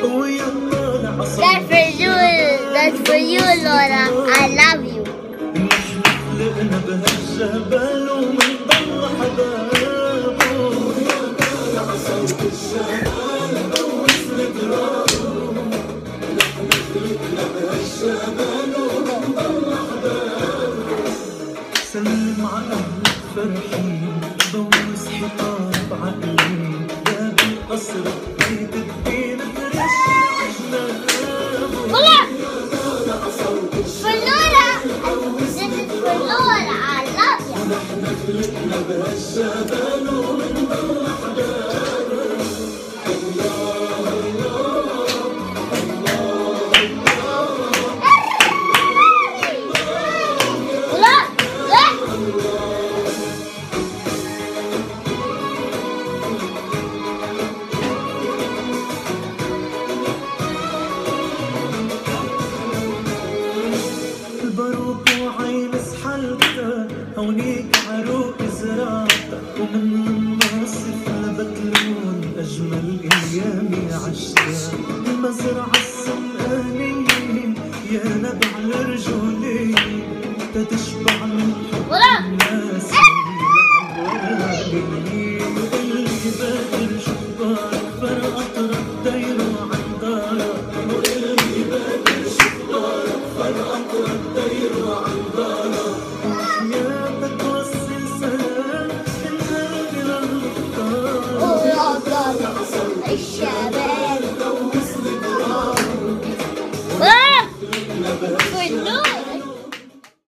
That's for you. That's for you, Laura. I love you. سلم على الفرحين بوس حيطان عجلابه For Laura. This is for عونيك عروق زراعتك ومن لما صرت أجمل أيامي عشتها المزرعة السمقانية يا نبع الرجولية تتشبع من حب الناس إيه! وقلبي باكر جبارك فرقة رد دايره عن دارك no!